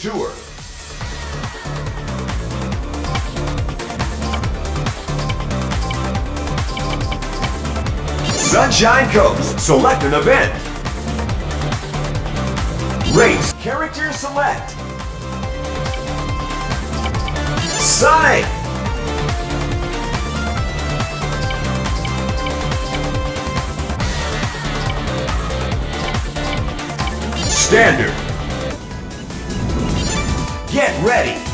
tour. Sunshine Coast. Select an event. Race. Character select. Sonic. Standard. Get ready.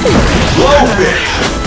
Blowfish!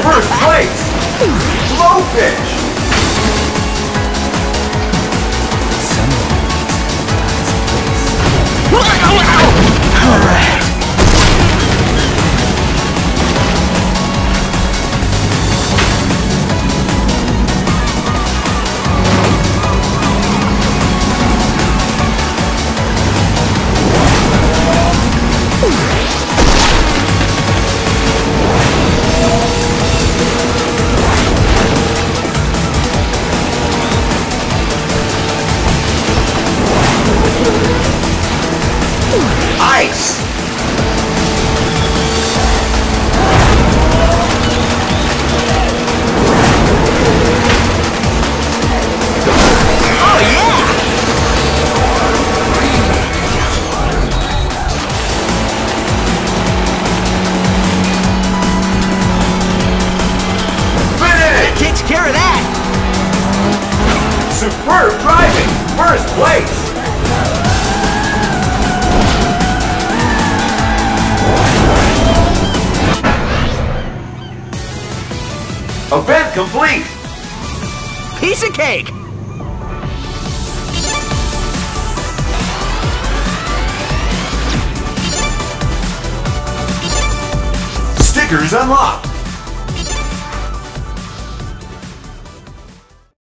First place, Blowfish. All right. Oh, Superb driving! First place! Event complete! Piece of cake! Stickers unlocked!